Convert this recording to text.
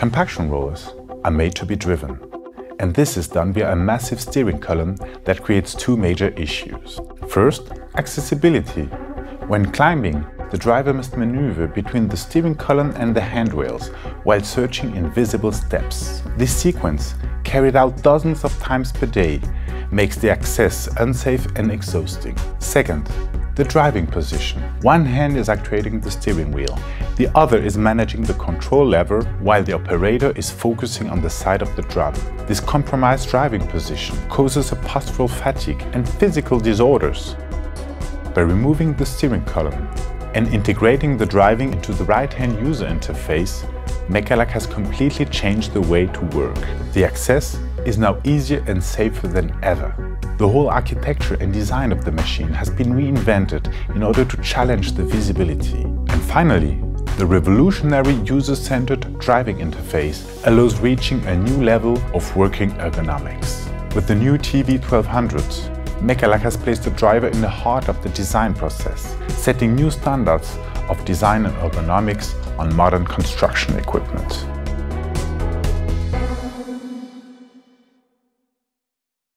Compaction rollers are made to be driven. And this is done via a massive steering column that creates two major issues. First, accessibility. When climbing, the driver must maneuver between the steering column and the handrails while searching invisible steps. This sequence, carried out dozens of times per day, makes the access unsafe and exhausting. Second, the driving position. One hand is actuating the steering wheel, the other is managing the control lever while the operator is focusing on the side of the drum. This compromised driving position causes a postural fatigue and physical disorders. By removing the steering column and integrating the driving into the right-hand user interface, Mecalac has completely changed the way to work. The access is now easier and safer than ever. The whole architecture and design of the machine has been reinvented in order to challenge the visibility. And finally, the revolutionary user-centered driving interface allows reaching a new level of working ergonomics. With the new TV1200, Mecalac has placed the driver in the heart of the design process, setting new standards of design and ergonomics on modern construction equipment.